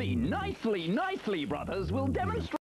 The Nicely Nicely Brothers will demonstrate